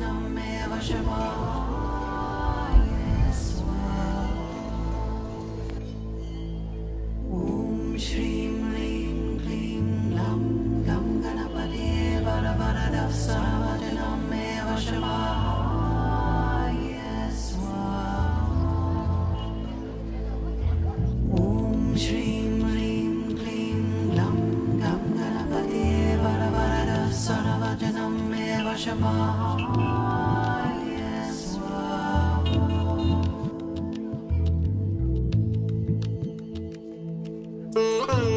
मे अवश्री Mm-hmm.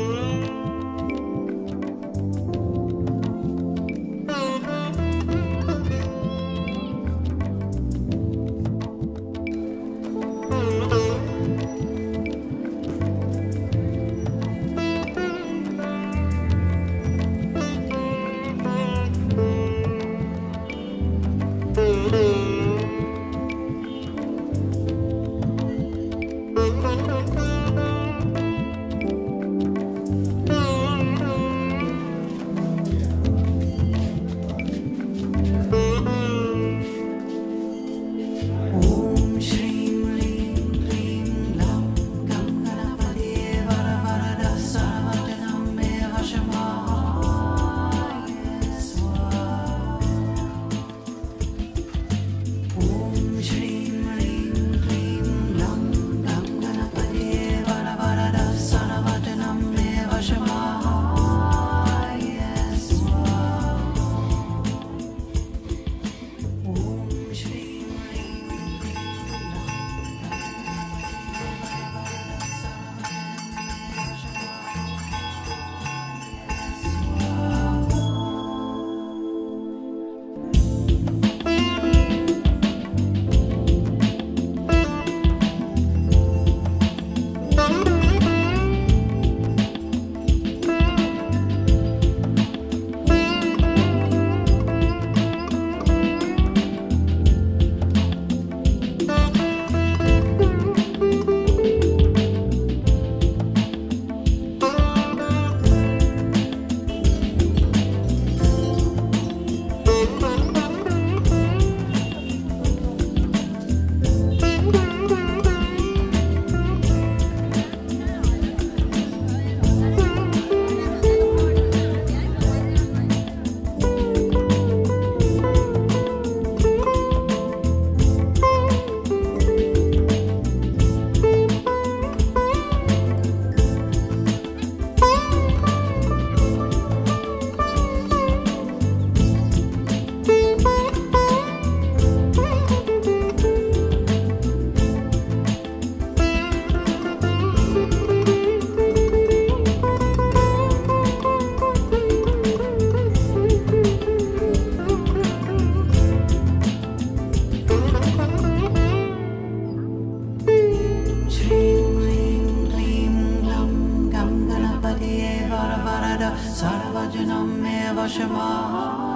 사랑하지는 매워셔마